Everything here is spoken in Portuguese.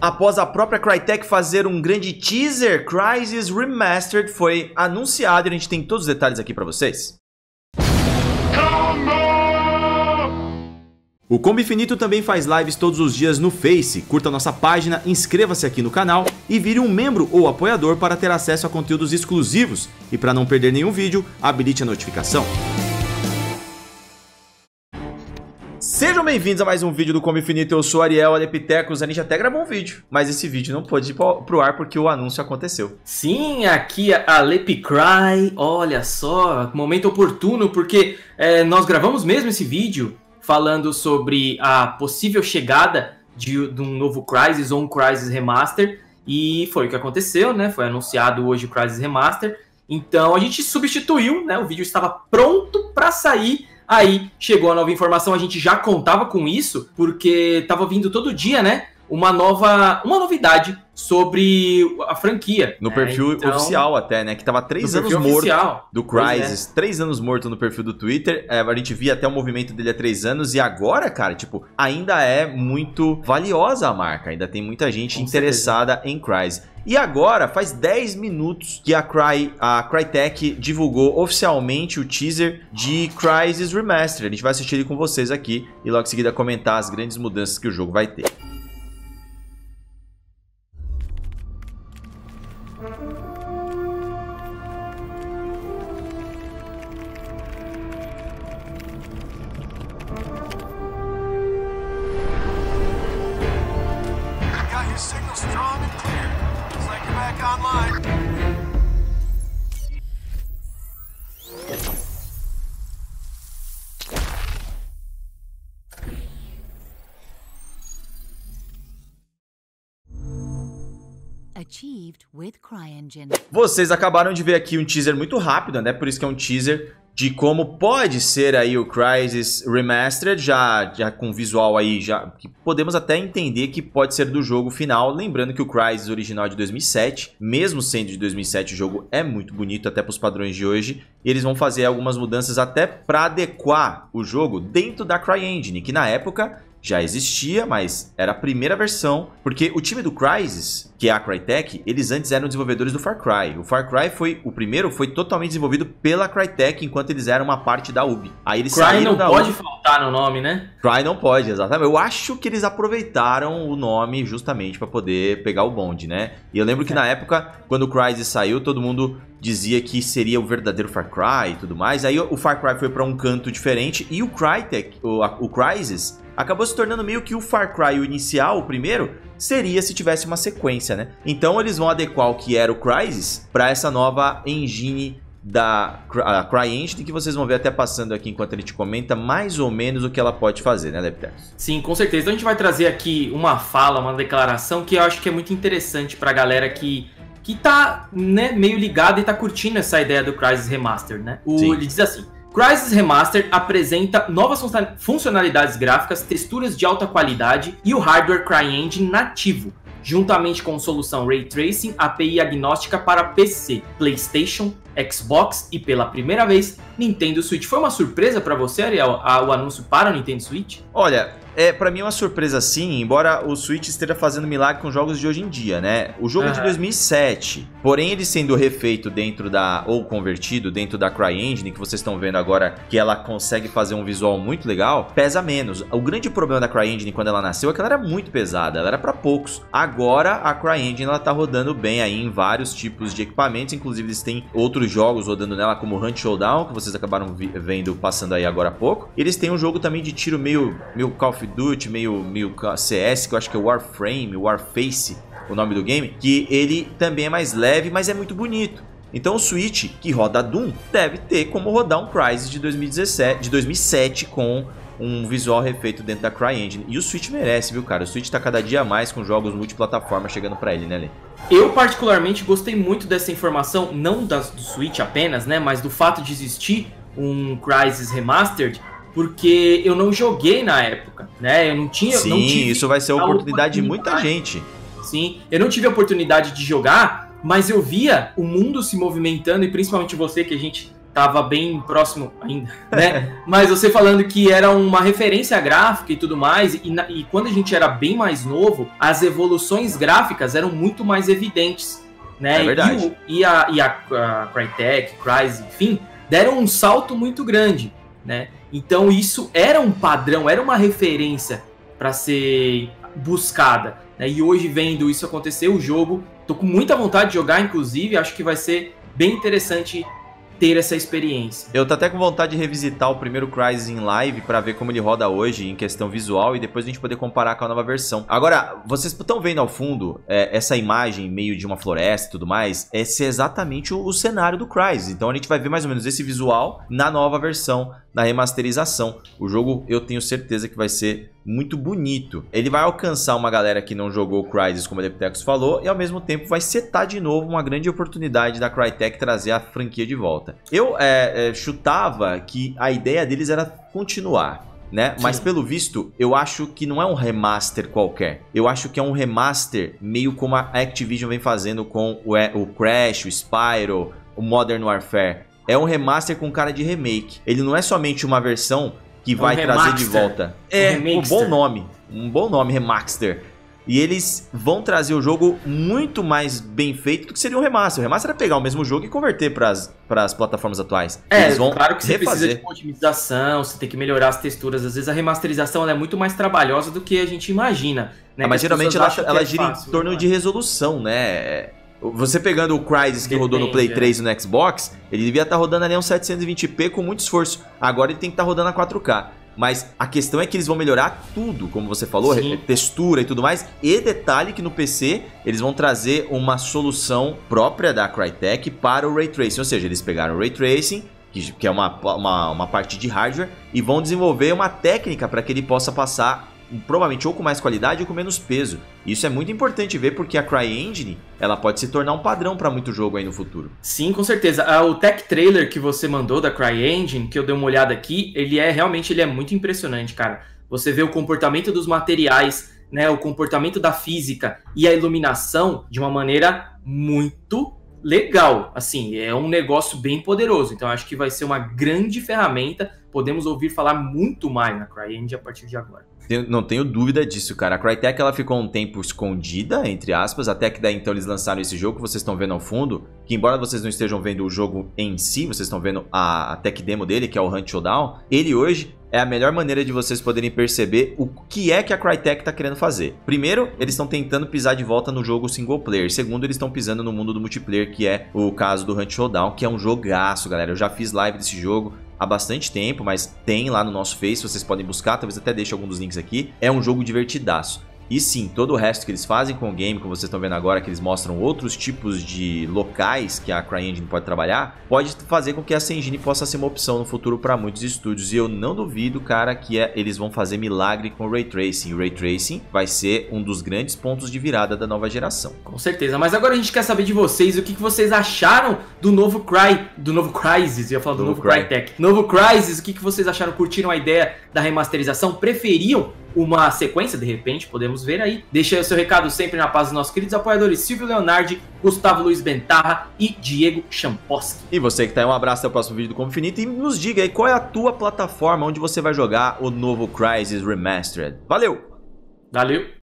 Após a própria Crytek fazer um grande teaser, Crysis Remastered foi anunciado e a gente tem todos os detalhes aqui para vocês. O Combo Infinito também faz lives todos os dias no Face. Curta nossa página, inscreva-se aqui no canal e vire um membro ou apoiador para ter acesso a conteúdos exclusivos. E para não perder nenhum vídeo, habilite a notificação. Bem-vindos a mais um vídeo do Como Infinito, eu sou Ariel Alepitecos, a gente até gravou um vídeo, mas esse vídeo não pôde ir pro ar porque o anúncio aconteceu. Sim, aqui a Alepicry, olha só, momento oportuno, porque é, nós gravamos mesmo esse vídeo falando sobre a possível chegada de, de um novo Crysis ou um Crysis Remaster, e foi o que aconteceu, né, foi anunciado hoje o Crysis Remaster, então a gente substituiu, né, o vídeo estava pronto para sair Aí chegou a nova informação, a gente já contava com isso, porque tava vindo todo dia, né? Uma nova, uma novidade sobre a franquia. No perfil então, oficial até, né? Que tava três anos morto oficial. do Crysis. É. Três anos morto no perfil do Twitter. É, a gente via até o movimento dele há três anos. E agora, cara, tipo, ainda é muito valiosa a marca. Ainda tem muita gente Com interessada certeza. em Crysis. E agora, faz 10 minutos que a, Cry, a Crytek divulgou oficialmente o teaser de Crysis Remastered. A gente vai assistir ele com vocês aqui e logo em seguida comentar as grandes mudanças que o jogo vai ter. Vocês acabaram de ver aqui um teaser muito rápido, né? Por isso que é um teaser de como pode ser aí o Crysis Remastered, já, já com visual aí, já que podemos até entender que pode ser do jogo final, lembrando que o Crysis original é de 2007, mesmo sendo de 2007, o jogo é muito bonito até para os padrões de hoje, eles vão fazer algumas mudanças até para adequar o jogo dentro da CryEngine, que na época já existia, mas era a primeira versão, porque o time do Crysis, que é a Crytek, eles antes eram desenvolvedores do Far Cry. O Far Cry foi o primeiro foi totalmente desenvolvido pela Crytek enquanto eles eram uma parte da Ubi. Aí eles Cry saíram não da pode Ubi. faltar no nome, né? Cry não pode, exatamente. Eu acho que eles aproveitaram o nome justamente para poder pegar o bonde, né? E eu lembro que na época, quando o Crysis saiu, todo mundo dizia que seria o verdadeiro Far Cry e tudo mais. Aí o Far Cry foi para um canto diferente e o Crytek, o, o Crysis acabou se tornando meio que o Far Cry o inicial, o primeiro, seria se tivesse uma sequência, né? Então eles vão adequar o que era o Crysis para essa nova engine da CryEngine que vocês vão ver até passando aqui enquanto a gente comenta mais ou menos o que ela pode fazer, né, Leptex? Sim, com certeza. Então a gente vai trazer aqui uma fala, uma declaração que eu acho que é muito interessante para a galera que que tá, né, meio ligada e tá curtindo essa ideia do Crysis Remaster, né? O, ele diz assim: Crysis Remaster apresenta novas funcionalidades gráficas, texturas de alta qualidade e o hardware CryEngine nativo, juntamente com solução Ray Tracing, API agnóstica para PC, PlayStation, Xbox e pela primeira vez Nintendo Switch. Foi uma surpresa para você, Ariel, o anúncio para o Nintendo Switch? Olha, é, para mim é uma surpresa sim, embora o Switch esteja fazendo milagre com jogos de hoje em dia, né? O jogo uhum. é de 2007, porém ele sendo refeito dentro da ou convertido dentro da CryEngine, que vocês estão vendo agora que ela consegue fazer um visual muito legal, pesa menos. O grande problema da CryEngine quando ela nasceu é que ela era muito pesada, ela era para poucos. Agora a CryEngine ela tá rodando bem aí em vários tipos de equipamentos, inclusive eles têm outros jogos rodando nela como Hunt Showdown, que vocês acabaram vendo passando aí agora há pouco. Eles têm um jogo também de tiro meio meio Call of Duty, meio, meio CS, que eu acho que é Warframe, Warface, o nome do game, que ele também é mais leve, mas é muito bonito. Então o Switch, que roda Doom, deve ter como rodar um Crysis de 2017, de 2007 com um visual refeito dentro da CryEngine. E o Switch merece, viu, cara? O Switch tá cada dia mais com jogos multiplataforma chegando para ele, né, Lê? Eu particularmente gostei muito dessa informação, não das, do Switch apenas, né, mas do fato de existir um Crysis Remastered, porque eu não joguei na época, né? Eu não tinha. Sim, não isso vai ser a oportunidade, de muita gente. Sim, eu não tive a oportunidade de jogar, mas eu via o mundo se movimentando e principalmente você que a gente tava bem próximo ainda, né? Mas você falando que era uma referência gráfica e tudo mais, e, na, e quando a gente era bem mais novo, as evoluções gráficas eram muito mais evidentes, né? É verdade. E, e, a, e a, a Crytek, Crysis, enfim, deram um salto muito grande, né? Então isso era um padrão, era uma referência para ser buscada. Né? E hoje vendo isso acontecer, o jogo, tô com muita vontade de jogar, inclusive, acho que vai ser bem interessante ter essa experiência. Eu tô até com vontade de revisitar o primeiro Crysis em live para ver como ele roda hoje em questão visual e depois a gente poder comparar com a nova versão. Agora, vocês estão vendo ao fundo é, essa imagem meio de uma floresta e tudo mais? Esse é exatamente o, o cenário do Crysis. Então a gente vai ver mais ou menos esse visual na nova versão na remasterização. O jogo eu tenho certeza que vai ser muito bonito. Ele vai alcançar uma galera que não jogou Crysis, como o Leptex falou, e ao mesmo tempo vai setar de novo uma grande oportunidade da Crytek trazer a franquia de volta. Eu é, é, chutava que a ideia deles era continuar. Né? Mas pelo visto, eu acho que não é um remaster qualquer. Eu acho que é um remaster meio como a Activision vem fazendo com o, o Crash, o Spyro, o Modern Warfare é um remaster com cara de remake. Ele não é somente uma versão que vai um trazer de volta. É, um, um bom nome. Um bom nome, Remaster. E eles vão trazer o jogo muito mais bem feito do que seria um remaster. O remaster é pegar o mesmo jogo e converter para as plataformas atuais. É, eles vão claro que você refazer. precisa de otimização, você tem que melhorar as texturas. Às vezes a remasterização é muito mais trabalhosa do que a gente imagina. Né? Ah, mas geralmente ela, ela é gira fácil, em torno de resolução, né? Você pegando o Crysis que Depende, rodou no Play 3 é. e no Xbox, ele devia estar tá rodando ali um 720p com muito esforço. Agora ele tem que estar tá rodando a 4K. Mas a questão é que eles vão melhorar tudo, como você falou, Sim. textura e tudo mais. E detalhe que no PC eles vão trazer uma solução própria da Crytek para o Ray Tracing. Ou seja, eles pegaram o Ray Tracing, que, que é uma, uma, uma parte de hardware, e vão desenvolver uma técnica para que ele possa passar provavelmente ou com mais qualidade ou com menos peso. Isso é muito importante ver porque a CryEngine ela pode se tornar um padrão para muito jogo aí no futuro. Sim, com certeza. O tech trailer que você mandou da CryEngine, que eu dei uma olhada aqui, ele é realmente ele é muito impressionante, cara. Você vê o comportamento dos materiais, né, o comportamento da física e a iluminação de uma maneira muito legal. Assim, é um negócio bem poderoso. Então acho que vai ser uma grande ferramenta. Podemos ouvir falar muito mais na CryEngine a partir de agora não tenho dúvida disso, cara. A Crytek ela ficou um tempo escondida, entre aspas, até que daí então eles lançaram esse jogo que vocês estão vendo ao fundo, que embora vocês não estejam vendo o jogo em si, vocês estão vendo a, a tech demo dele, que é o Hunt Showdown, ele hoje é a melhor maneira de vocês poderem perceber o que é que a Crytek está querendo fazer. Primeiro, eles estão tentando pisar de volta no jogo single player. Segundo, eles estão pisando no mundo do multiplayer, que é o caso do Hunt Showdown, que é um jogaço, galera. Eu já fiz live desse jogo, há bastante tempo, mas tem lá no nosso Face, vocês podem buscar, talvez até deixe algum dos links aqui. É um jogo divertidaço. E sim, todo o resto que eles fazem com o game, como vocês estão vendo agora, que eles mostram outros tipos de locais que a CryEngine pode trabalhar, pode fazer com que essa engine possa ser uma opção no futuro para muitos estúdios. E eu não duvido, cara, que é, eles vão fazer milagre com o Ray Tracing. O Ray Tracing vai ser um dos grandes pontos de virada da nova geração. Com certeza, mas agora a gente quer saber de vocês o que, que vocês acharam do novo Cry, do novo Crysis, eu ia falar do, novo, novo Crytek. Novo Crysis, o que, que vocês acharam? Curtiram a ideia da remasterização? Preferiam uma sequência, de repente, podemos ver aí. Deixa aí o seu recado sempre na paz dos nossos queridos apoiadores Silvio Leonardi, Gustavo Luiz Bentarra e Diego Champoski. E você que tá aí, um abraço até o próximo vídeo do Como Infinito e nos diga aí qual é a tua plataforma onde você vai jogar o novo Crysis Remastered. Valeu! Valeu!